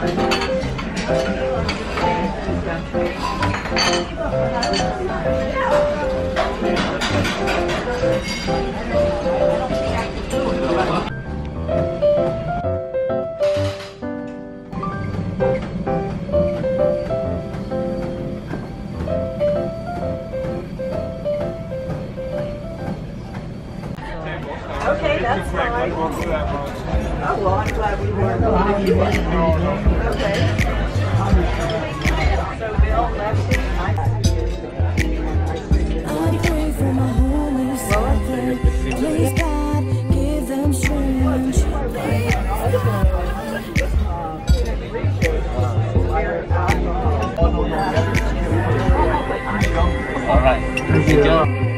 Thank you. That's. Oh, well, I'm glad we weren't. Okay. So Bill, Lexi, I. I pray for my homies out. Please God, give them strength. All right. Good job.